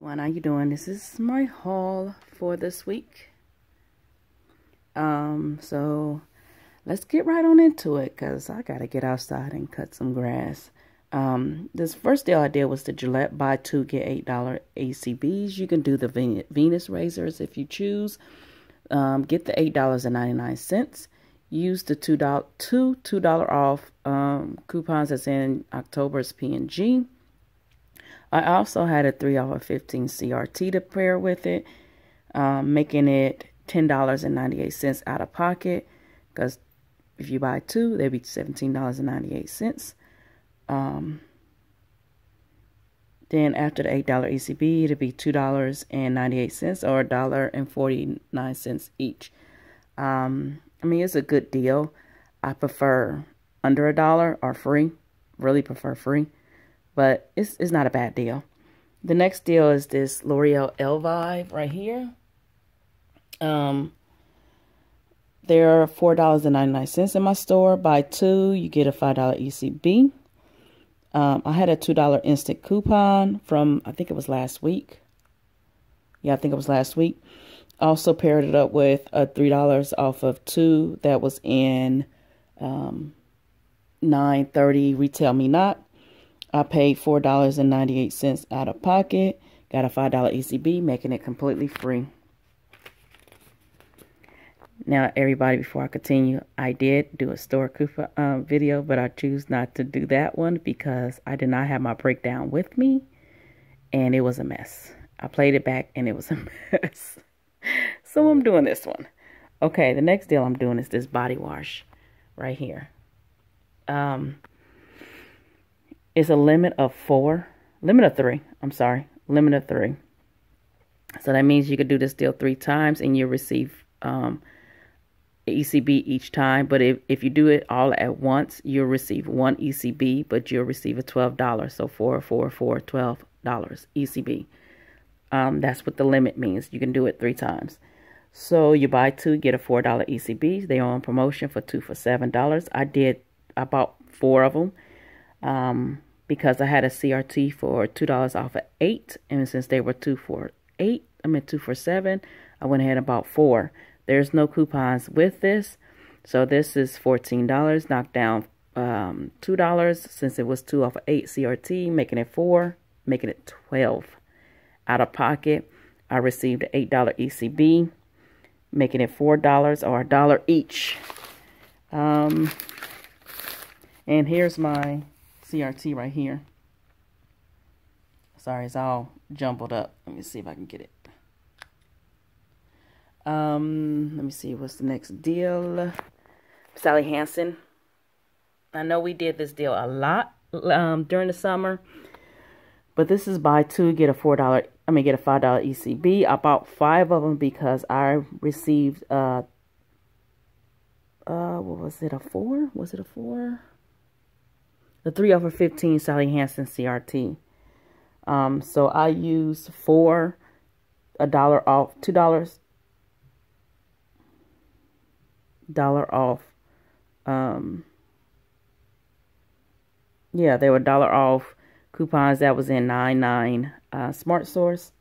What are you doing? This is my haul for this week. Um, so let's get right on into it because I got to get outside and cut some grass. Um, this first deal I did was the Gillette buy two, get $8 ECBs. You can do the Venus razors if you choose. Um, get the $8.99. Use the $2, two $2 off um, coupons that's in October's P&G. I also had a 3 off of 15 CRT to pair with it, um, making it $10.98 out of pocket. Because if you buy two, they'd be $17.98. Um, then after the $8 ECB, it'd be $2.98 or $1.49 each. Um, I mean, it's a good deal. I prefer under a dollar or free. Really prefer free but it's, it's not a bad deal. The next deal is this L'Oreal Elvive right here. Um, they're $4.99 in my store. Buy two, you get a $5 ECB. Um, I had a $2 instant coupon from, I think it was last week. Yeah, I think it was last week. Also paired it up with a $3 off of two that was in um, 930 Retail Me Not. I paid $4.98 out of pocket. Got a $5 ECB, making it completely free. Now, everybody, before I continue, I did do a store coupon uh, video, but I choose not to do that one because I did not have my breakdown with me, and it was a mess. I played it back, and it was a mess. so I'm doing this one. Okay, the next deal I'm doing is this body wash right here. Um, is a limit of four, limit of three, I'm sorry, limit of three. So that means you could do this deal three times and you receive um, ECB each time. But if, if you do it all at once, you'll receive one ECB, but you'll receive a $12. So four, four, four, $12 ECB. Um, that's what the limit means. You can do it three times. So you buy two, get a $4 ECB. They are on promotion for two for $7. I did, I bought four of them. Um, because I had a CRT for $2 off of 8 and since they were 2 for 8, I mean 2 for 7, I went ahead and bought 4. There's no coupons with this. So this is $14, knocked down um, $2 since it was 2 off of 8 CRT, making it 4, making it 12 out of pocket. I received an $8 ECB, making it $4 or a dollar each. Um, and here's my CRT right here. Sorry, it's all jumbled up. Let me see if I can get it. Um, let me see what's the next deal. Sally Hansen. I know we did this deal a lot um, during the summer, but this is buy two get a four dollar. I mean, get a five dollar ECB. I bought five of them because I received uh uh what was it a four? Was it a four? The 3 over 15 Sally Hansen CRT. Um, so I used four, a dollar off, two dollars, dollar off. Um, yeah, they were dollar off coupons that was in 99 uh, Smart Source.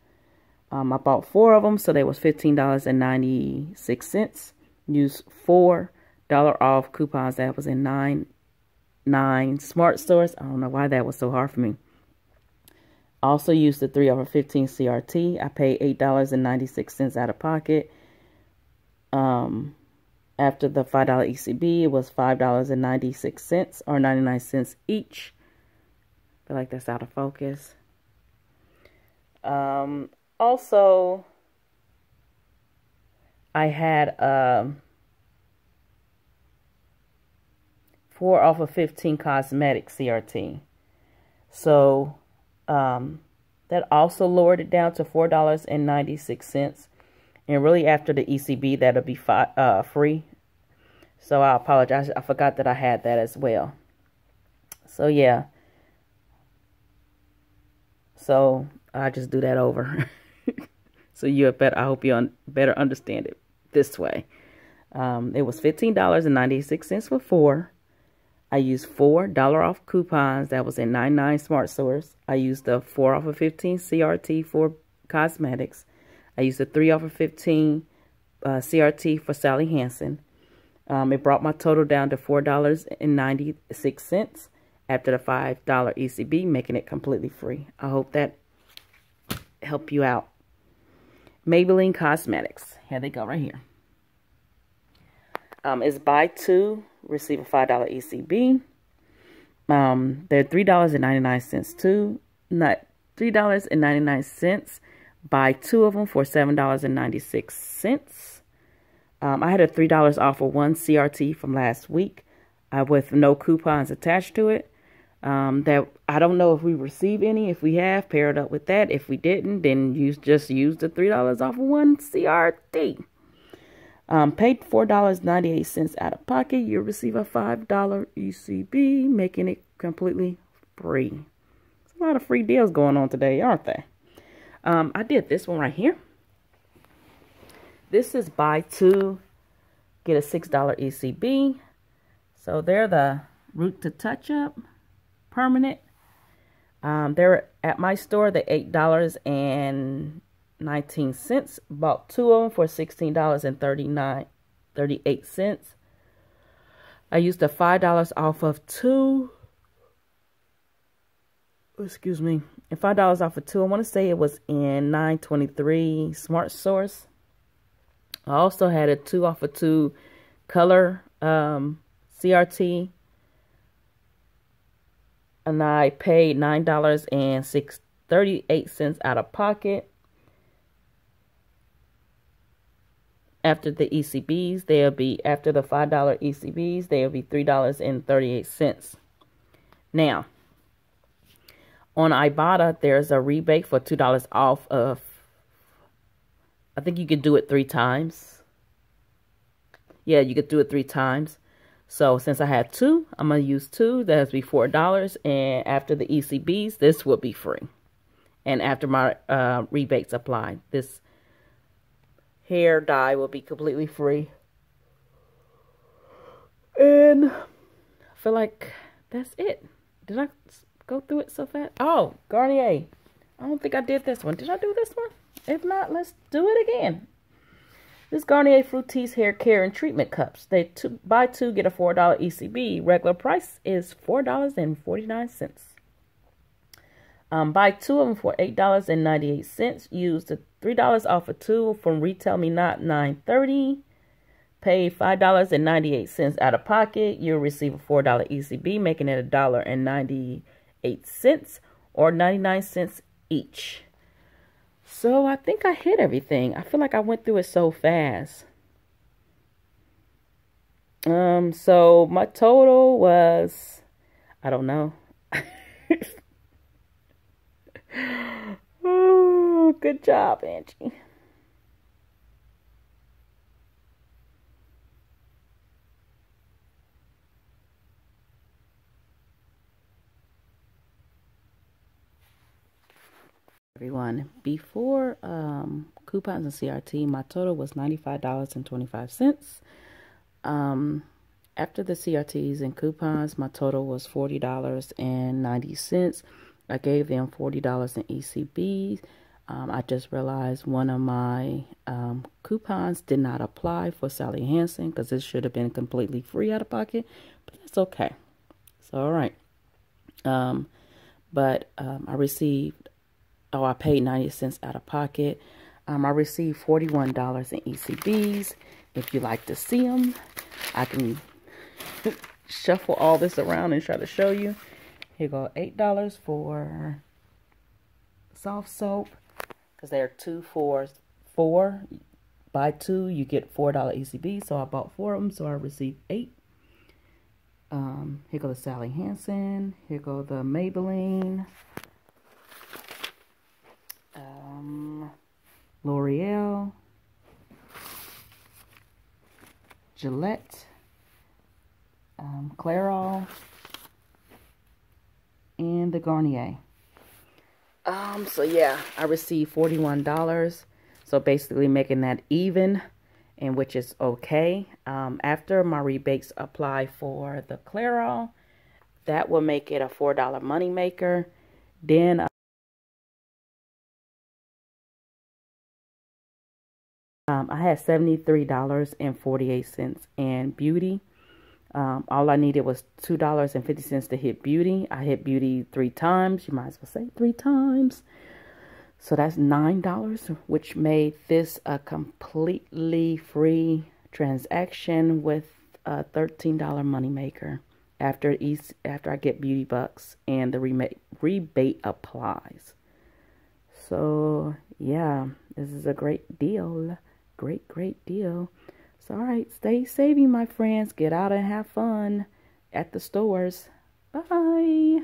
Um, I bought four of them, so they was $15.96. Used four dollar off coupons that was in nine nine smart stores. I don't know why that was so hard for me. Also used the 3 over 15 CRT. I paid $8.96 out of pocket. Um, after the $5 ECB, it was $5.96 or 99 cents each. I feel like that's out of focus. Um, also, I had... Um, 4 off of 15 cosmetic CRT. So um, that also lowered it down to $4.96. And really after the ECB, that'll be fi uh, free. So I apologize. I forgot that I had that as well. So yeah. So I just do that over. so you better. I hope you un better understand it this way. Um, it was $15.96 for four. I used four dollar off coupons that was in 99 Smart Source. I used the four off of 15 CRT for Cosmetics. I used a 3 off of 15 uh, CRT for Sally Hansen. Um, it brought my total down to $4.96 after the $5 ECB, making it completely free. I hope that helped you out. Maybelline Cosmetics. Here they go right here. Um, it's buy two, receive a $5 ECB. Um, they're $3.99 too. Not $3.99. Buy two of them for $7.96. Um, I had a $3 off of one CRT from last week uh, with no coupons attached to it. Um, that I don't know if we receive any. If we have, pair it up with that. If we didn't, then you just use the $3 off of one CRT. Um, paid $4.98 out of pocket. You'll receive a $5 ECB, making it completely free. A lot of free deals going on today, aren't there? Um, I did this one right here. This is buy two, get a $6 ECB. So they're the root to touch up permanent. Um, they're at my store, the $8.19. Bought two of them for $16.39, 38 cents. I used the $5 off of two. Excuse me. And $5 off of two. I want to say it was in 923 Smart Source. I also had a two off of two color um, CRT and I paid nine dollars and six thirty eight cents out of pocket. After the ECBs, they'll be after the five dollar ECBs, they'll be three dollars and thirty eight cents. Now, on Ibotta, there's a rebate for two dollars off of. I think you could do it three times. Yeah, you could do it three times. So since I had two, I'm going to use two. That's be $4. And after the ECBs, this will be free. And after my uh, rebates applied, this hair dye will be completely free. And I feel like that's it. Did I go through it so fast? Oh, Garnier. I don't think I did this one. Did I do this one? If not, let's do it again. This Garnier Fructis Hair Care and Treatment Cups. They two, buy two, get a $4 ECB. Regular price is $4.49. Um, buy two of them for $8.98. Use the $3 off of two from Retail Me Not 930 Pay $5.98 out of pocket. You'll receive a $4 ECB, making it $1.98 or 99 cents each. So I think I hit everything. I feel like I went through it so fast. Um, so my total was, I don't know. good job, Angie. everyone. Before um, coupons and CRT, my total was $95.25. Um, after the CRTs and coupons, my total was $40.90. I gave them $40 in ECBs. Um, I just realized one of my um, coupons did not apply for Sally Hansen because this should have been completely free out of pocket, but that's okay. So, all right. Um, but um, I received oh, I paid 90 cents out of pocket. Um, I received $41 in ECBs. If you like to see them, I can shuffle all this around and try to show you. Here go $8 for soft soap because they're two fours. four. Buy two, you get $4 ECB. So I bought four of them, so I received eight. Um, here go the Sally Hansen. Here go the Maybelline um, L'Oreal, Gillette, um, Clairol, and the Garnier. Um, so yeah, I received $41. So basically making that even and which is okay. Um, after my rebates apply for the Clairol, that will make it a $4 money maker. Then uh, um, I had $73.48 in beauty. Um, all I needed was $2.50 to hit beauty. I hit beauty three times. You might as well say three times. So that's $9, which made this a completely free transaction with a $13 moneymaker after after I get beauty bucks and the rebate applies. So, yeah, this is a great deal. Great, great deal. So, all right, stay saving, my friends. Get out and have fun at the stores. Bye.